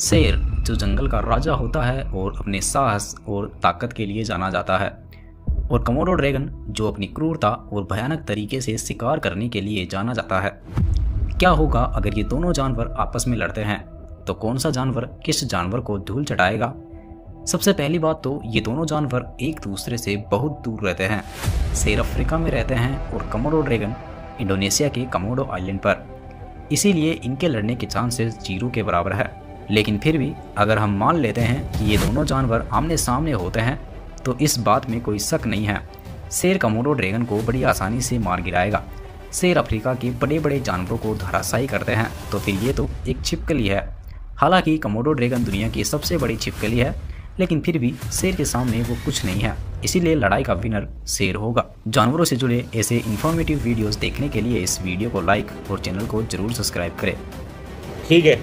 शेर जो जंगल का राजा होता है और अपने साहस और ताकत के लिए जाना जाता है। और कमोडो ड्रैगन, जो अपनी क्रूरता और भयानक तरीके से शिकार करने के लिए जाना जाता है। क्या होगा अगर ये दोनों जानवर आपस में लड़ते हैं? तो कौन सा जानवर किस जानवर को धूल चटाएगा सबसे पहली बात तो ये दोनों जानवर एक दूसरे से बहुत दूर रहते हैं। शेर अफ्रीका में रहते हैं और कमोडो ड्रैगन इंडोनेशिया के कमोडो आइलैंड पर। इसीलिए इनके लड़ने के चांसेस ज़ीरो के बराबर है। लेकिन फिर भी अगर हम मान लेते हैं कि ये दोनों जानवर आमने सामने होते हैं तो इस बात में कोई शक नहीं है। शेर कमोडो ड्रैगन को बड़ी आसानी से मार गिराएगा। शेर अफ्रीका के बड़े बड़े जानवरों को धराशायी करते हैं तो फिर ये तो एक छिपकली है। हालाँकि कमोडो ड्रैगन दुनिया की सबसे बड़ी छिपकली है, लेकिन फिर भी शेर के सामने वो कुछ नहीं है। इसीलिए लड़ाई का विनर शेर होगा। जानवरों से जुड़े ऐसे इन्फॉर्मेटिव वीडियोस देखने के लिए इस वीडियो को लाइक और चैनल को ज़रूर सब्सक्राइब करें। ठीक है।